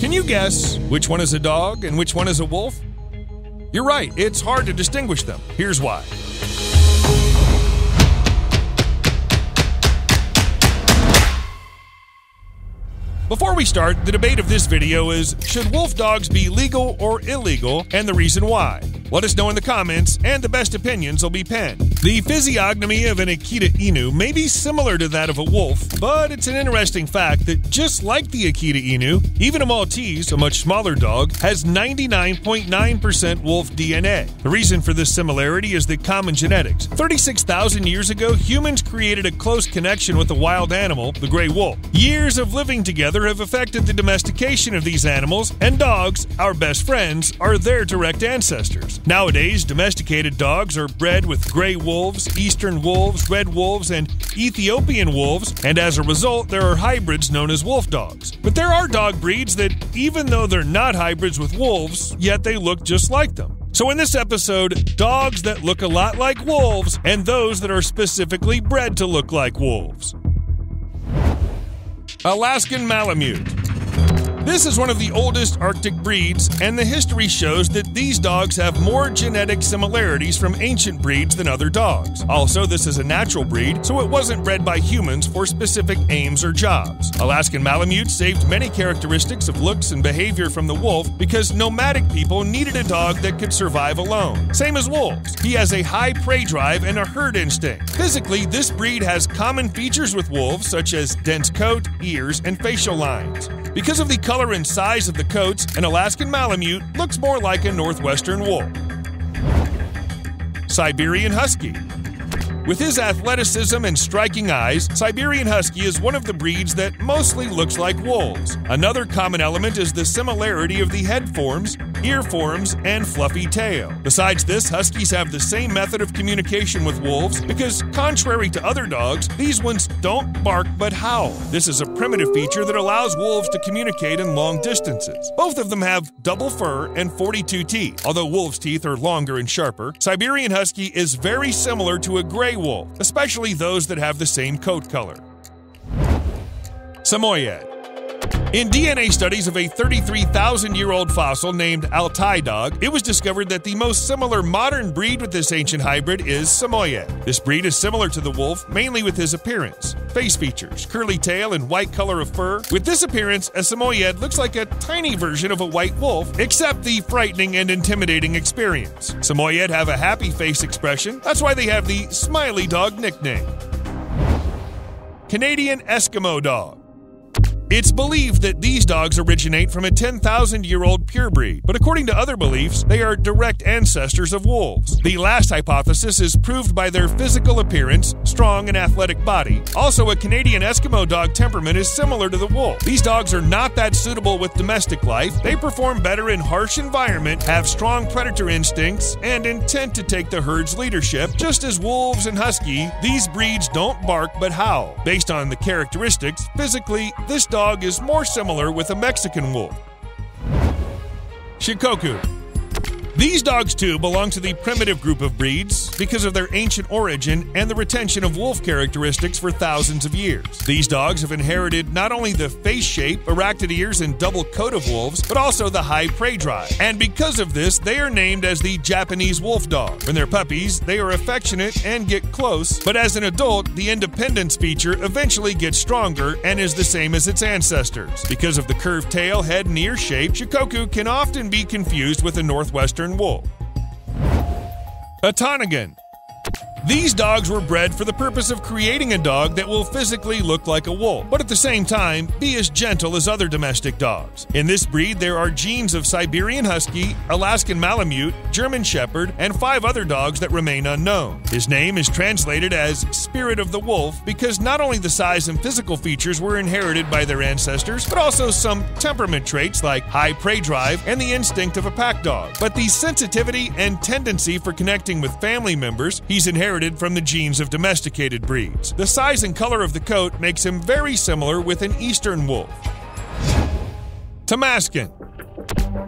Can you guess which one is a dog and which one is a wolf? You're right, it's hard to distinguish them. Here's why. Before we start, the debate of this video is should wolf dogs be legal or illegal and the reason why? Let us know in the comments, and the best opinions will be penned. The physiognomy of an Akita Inu may be similar to that of a wolf, but it's an interesting fact that just like the Akita Inu, even a Maltese, a much smaller dog, has 99.9% wolf DNA. The reason for this similarity is the common genetics. 36,000 years ago, humans created a close connection with a wild animal, the gray wolf. Years of living together have affected the domestication of these animals, and dogs, our best friends, are their direct ancestors. Nowadays, domesticated dogs are bred with gray wolves, eastern wolves, red wolves, and Ethiopian wolves, and as a result, there are hybrids known as wolf dogs. But there are dog breeds that, even though they're not hybrids with wolves, yet they look just like them. So, in this episode, dogs that look a lot like wolves and those that are specifically bred to look like wolves. Alaskan Malamute. This is one of the oldest Arctic breeds, and the history shows that these dogs have more genetic similarities from ancient breeds than other dogs. Also, this is a natural breed, so it wasn't bred by humans for specific aims or jobs. Alaskan Malamute saved many characteristics of looks and behavior from the wolf because nomadic people needed a dog that could survive alone. Same as wolves. He has a high prey drive and a herd instinct. Physically, this breed has common features with wolves, such as dense coat, ears, and facial lines. Because of the color and size of the coats, an Alaskan Malamute looks more like a Northwestern wolf. Siberian Husky. With his athleticism and striking eyes, Siberian Husky is one of the breeds that mostly looks like wolves. Another common element is the similarity of the head forms, ear forms, and fluffy tail. Besides this, Huskies have the same method of communication with wolves because, contrary to other dogs, these ones don't bark but howl. This is a primitive feature that allows wolves to communicate in long distances. Both of them have double fur and 42 teeth. Although wolves' teeth are longer and sharper, Siberian Husky is very similar to a gray wolf, especially those that have the same coat color. Samoyed. In DNA studies of a 33,000 year old fossil named Altai dog, it was discovered that the most similar modern breed with this ancient hybrid is Samoyed. This breed is similar to the wolf, mainly with his appearance, face features, curly tail, and white color of fur. With this appearance, a Samoyed looks like a tiny version of a white wolf, except the frightening and intimidating experience. Samoyed have a happy face expression, that's why they have the Smiley Dog nickname. Canadian Eskimo Dog. It's believed that these dogs originate from a 10,000 year old purebred, but according to other beliefs, they are direct ancestors of wolves. The last hypothesis is proved by their physical appearance, strong and athletic body. Also, a Canadian Eskimo dog temperament is similar to the wolf. These dogs are not that suitable with domestic life. They perform better in harsh environment, have strong predator instincts, and intent to take the herd's leadership. Just as wolves and husky, these breeds don't bark but howl. Based on the characteristics, physically, this dog dog is more similar with a Mexican wolf. Shikoku. These dogs, too, belong to the primitive group of breeds because of their ancient origin and the retention of wolf characteristics for thousands of years. These dogs have inherited not only the face shape, arachnid ears, and double coat of wolves, but also the high prey drive. And because of this, they are named as the Japanese wolf dog. When they're puppies, they are affectionate and get close, but as an adult, the independence feature eventually gets stronger and is the same as its ancestors. Because of the curved tail, head, and ear shape, Shikoku can often be confused with a Northwestern wolf. Utonagan. These dogs were bred for the purpose of creating a dog that will physically look like a wolf, but at the same time be as gentle as other domestic dogs. In this breed, there are genes of Siberian Husky, Alaskan Malamute, German Shepherd, and five other dogs that remain unknown. His name is translated as Spirit of the Wolf because not only the size and physical features were inherited by their ancestors, but also some temperament traits like high prey drive and the instinct of a pack dog. But the sensitivity and tendency for connecting with family members he's inherited from the genes of domesticated breeds. The size and color of the coat makes him very similar with an eastern wolf. Tamaskan.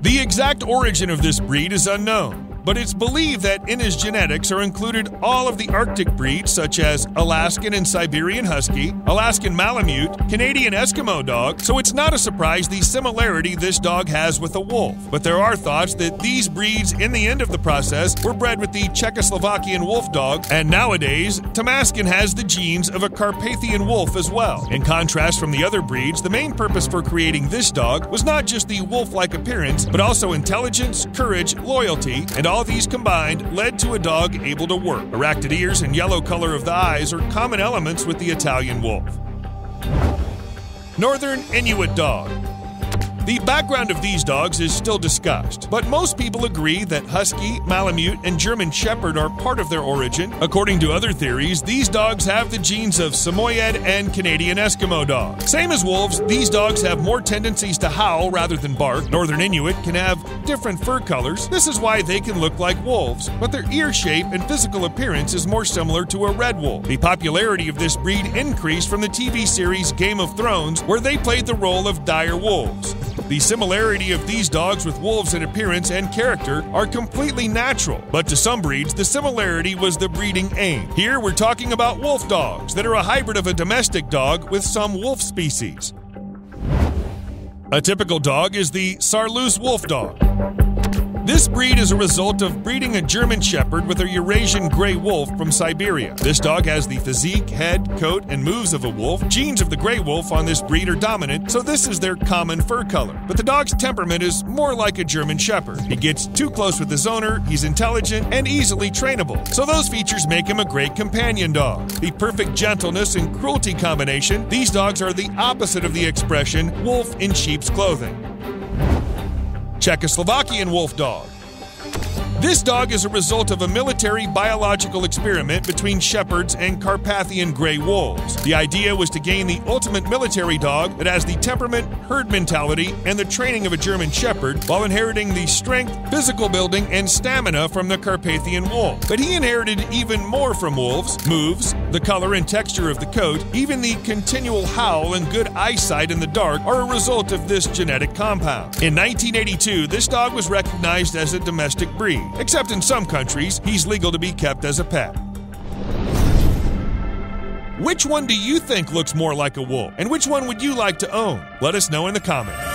The exact origin of this breed is unknown. But it's believed that in his genetics are included all of the Arctic breeds such as Alaskan and Siberian Husky, Alaskan Malamute, Canadian Eskimo dog, so it's not a surprise the similarity this dog has with a wolf. But there are thoughts that these breeds, in the end of the process, were bred with the Czechoslovakian wolf dog, and nowadays, Tamaskan has the genes of a Carpathian wolf as well. In contrast from the other breeds, the main purpose for creating this dog was not just the wolf like appearance, but also intelligence, courage, loyalty, and all these combined led to a dog able to work. Arachnid ears and yellow color of the eyes are common elements with the Italian wolf. Northern Inuit Dog the background of these dogs is still discussed, but most people agree that Husky, Malamute, and German Shepherd are part of their origin. According to other theories, these dogs have the genes of Samoyed and Canadian Eskimo dog. Same as wolves, these dogs have more tendencies to howl rather than bark. Northern Inuit can have different fur colors. This is why they can look like wolves, but their ear shape and physical appearance is more similar to a red wolf. The popularity of this breed increased from the TV series Game of Thrones, where they played the role of dire wolves. The similarity of these dogs with wolves in appearance and character are completely natural, but to some breeds, the similarity was the breeding aim. Here, we're talking about wolf dogs that are a hybrid of a domestic dog with some wolf species. A typical dog is the Saarloos wolf dog. This breed is a result of breeding a German Shepherd with a Eurasian Grey Wolf from Siberia. This dog has the physique, head, coat, and moves of a wolf. Genes of the Grey Wolf on this breed are dominant, so this is their common fur color. But the dog's temperament is more like a German Shepherd. He gets too close with his owner, he's intelligent, and easily trainable. So those features make him a great companion dog. The perfect gentleness and cruelty combination, these dogs are the opposite of the expression wolf in sheep's clothing. Czechoslovakian wolf dog. This dog is a result of a military biological experiment between shepherds and Carpathian gray wolves. The idea was to gain the ultimate military dog that has the temperament, herd mentality, and the training of a German shepherd while inheriting the strength, physical building, and stamina from the Carpathian wolf. But he inherited even more from wolves moves, the color and texture of the coat, even the continual howl and good eyesight in the dark are a result of this genetic compound. In 1982, this dog was recognized as a domestic breed except in some countries, he's legal to be kept as a pet. Which one do you think looks more like a wolf? And which one would you like to own? Let us know in the comments.